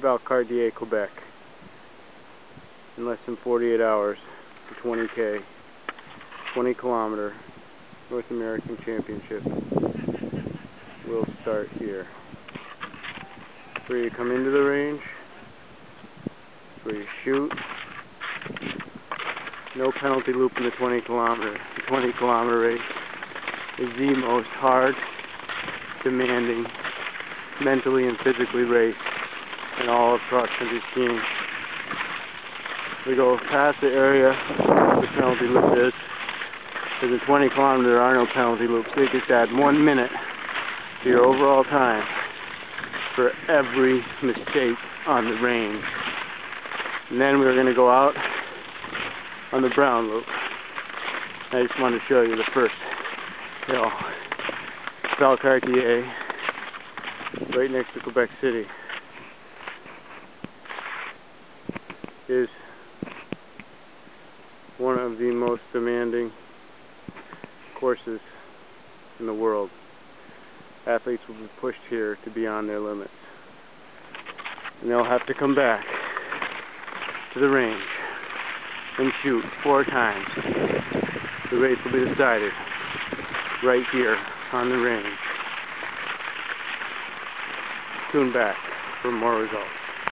Valcartier, Quebec in less than 48 hours for 20k 20 kilometer North American Championship will start here. where you come into the range, where you shoot. No penalty loop in the 20 kilometer. The 20 kilometer race is the most hard, demanding, mentally and physically race in all country skiing. We go past the area the penalty loop is. For the 20 kilometer, there are no penalty loops. They just add one minute to your overall time for every mistake on the range. And then we're going to go out on the brown loop. I just wanted to show you the first hill. Valcartier, right next to Quebec City, is one of the most demanding courses in the world. Athletes will be pushed here to beyond their limits. And they'll have to come back to the range and shoot four times. The race will be decided right here on the range. Tune back for more results.